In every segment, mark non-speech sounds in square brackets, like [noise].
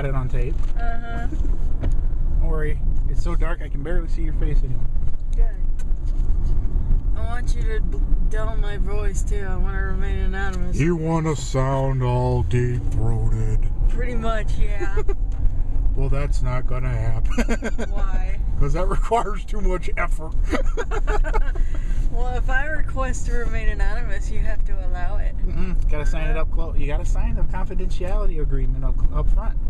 got it on tape. Uh huh. Don't worry. It's so dark I can barely see your face anymore. Good. I want you to b- dull my voice too. I want to remain anonymous. You want to sound all deep throated. Pretty much, yeah. [laughs] Well, that's not going to happen. [laughs] Why? Because that requires too much effort. [laughs] Well, if I request to remain anonymous, you have to allow it. Mm-mm. Gotta sign it up close. You gotta sign the confidentiality agreement up, up front, and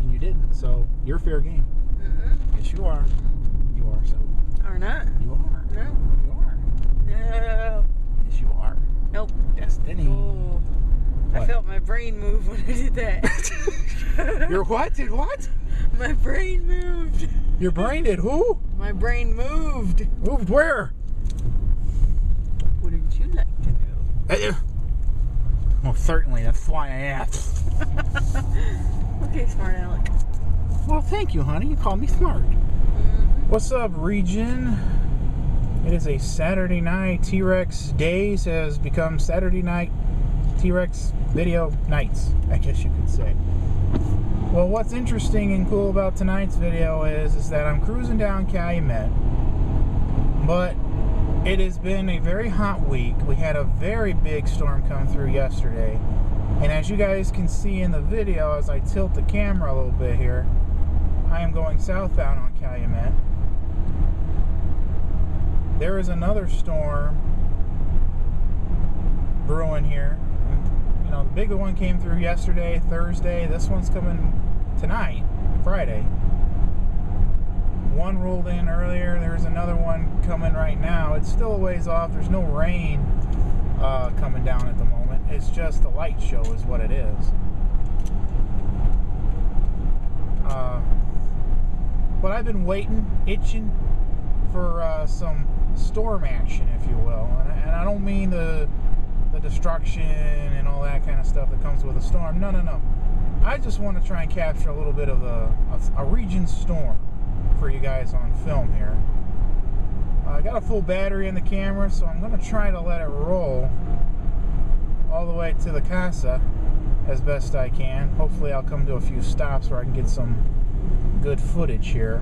you didn't. So you're fair game. Mm-mm. Yes, you are. You are. So Or not? you are. No. You are. No. Yes, you are. Nope. Destiny. Oh. I felt my brain move when I did that. [laughs] Your what? Did what? my brain moved. Your brain did who? My brain moved. Moved where? Wouldn't you like to know? Uh, Well, certainly. That's why I asked. [laughs] Okay, smart Alec. Well, thank you, honey. You called me smart. Mhm. What's up, region? It is a Saturday night. T Rex Days has become Saturday night T Rex video nights, I guess you could say. Well, what's interesting and cool about tonight's video is, is that I'm cruising down Calumet, but it has been a very hot week. We had a very big storm come through yesterday, and as you guys can see in the video, as I tilt the camera a little bit here, I am going southbound on Calumet. There is another storm brewing here. You know, the bigger one came through yesterday, Thursday. This one's coming tonight, Friday. One rolled in earlier. There's another one coming right now. It's still a ways off. There's no rain uh, coming down at the moment. It's just the light show, is what it is. Uh, but I've been waiting, itching for uh, some storm action, if you will. And I, and I don't mean the the destruction and all that kind of stuff that comes with a storm. No, no, no. I just want to try and capture a little bit of a, a, a region storm for you guys on film here. I got a full battery in the camera, so I'm going to try to let it roll all the way to the casa as best I can. Hopefully, I'll come to a few stops where I can get some good footage here.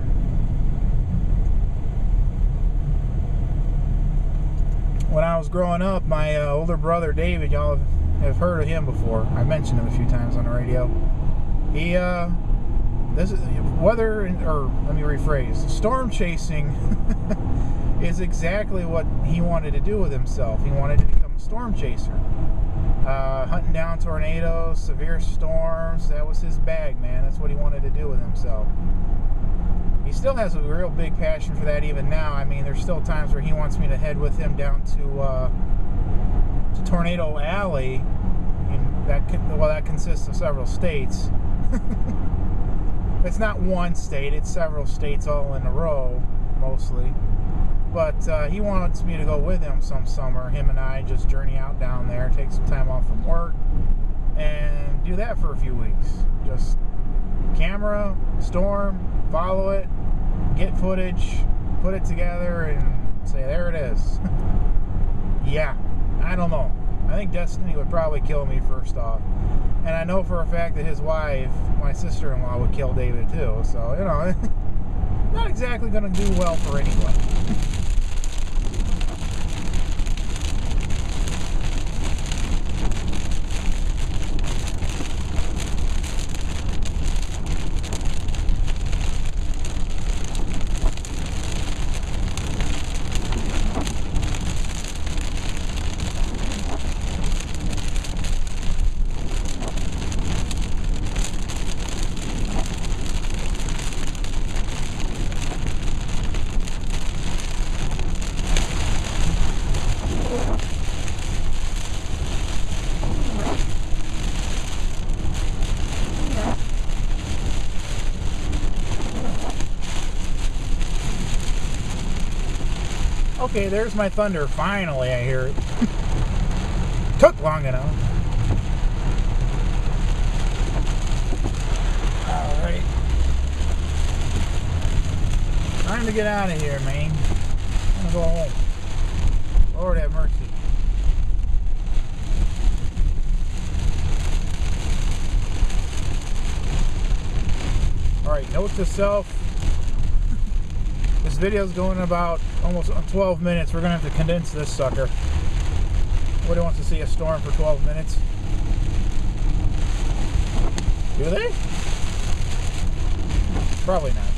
When I was growing up, my uh, older brother David, y'all have, heard of him before. I mentioned him a few times on the radio. He, uh, this is weather, or let me rephrase, storm chasing [laughs] is exactly what he wanted to do with himself. He wanted to become a storm chaser. Uh, hunting down tornadoes, severe storms, that was his bag, man. That's what he wanted to do with himself. He still has a real big passion for that even now. I mean, there's still times where he wants me to head with him down to uh, to Tornado Alley. And that well, that consists of several states. [laughs] it's not one state; it's several states all in a row, mostly. But uh, he wants me to go with him some summer. Him and I just journey out down there, take some time off from work, and do that for a few weeks. Just camera, storm, follow it, get footage, put it together, and say, there it is. [laughs] yeah, I don't know. I think Destiny would probably kill me first off. And I know for a fact that his wife, my sister in law, would kill David too. So, you know, [laughs] not exactly going to do well for anyone. Okay, there's my thunder. Finally, I hear it. Took long enough. Alright. Time to get out of here, man. I'm gonna go home. Lord have mercy. Alright, note to self. Video's going about almost uh, 12 minutes. We're going to have to condense this sucker. Nobody wants to see a storm for 12 minutes. Do they? Probably not.